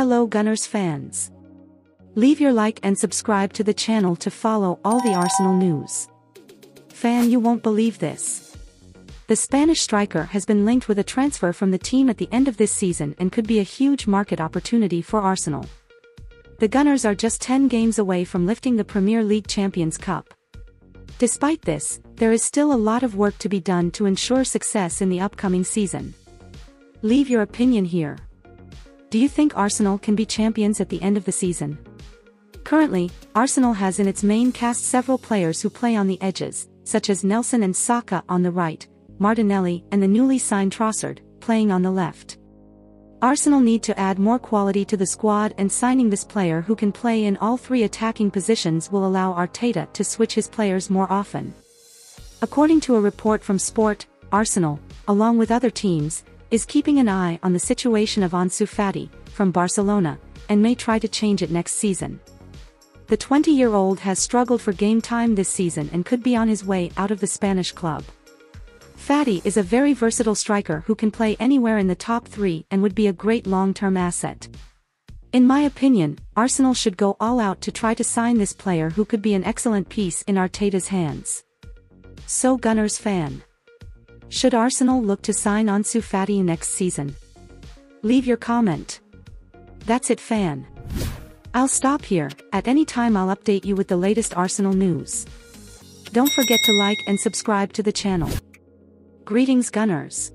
Hello Gunners fans. Leave your like and subscribe to the channel to follow all the Arsenal news. Fan you won't believe this. The Spanish striker has been linked with a transfer from the team at the end of this season and could be a huge market opportunity for Arsenal. The Gunners are just 10 games away from lifting the Premier League Champions Cup. Despite this, there is still a lot of work to be done to ensure success in the upcoming season. Leave your opinion here. Do you think Arsenal can be champions at the end of the season? Currently, Arsenal has in its main cast several players who play on the edges, such as Nelson and Saka on the right, Martinelli and the newly signed Trossard, playing on the left. Arsenal need to add more quality to the squad and signing this player who can play in all three attacking positions will allow Arteta to switch his players more often. According to a report from Sport, Arsenal, along with other teams, is keeping an eye on the situation of Ansu Fati, from Barcelona, and may try to change it next season. The 20-year-old has struggled for game time this season and could be on his way out of the Spanish club. Fati is a very versatile striker who can play anywhere in the top three and would be a great long-term asset. In my opinion, Arsenal should go all out to try to sign this player who could be an excellent piece in Arteta's hands. So Gunners fan. Should Arsenal look to sign Ansu Fati next season? Leave your comment. That's it fan. I'll stop here, at any time I'll update you with the latest Arsenal news. Don't forget to like and subscribe to the channel. Greetings Gunners.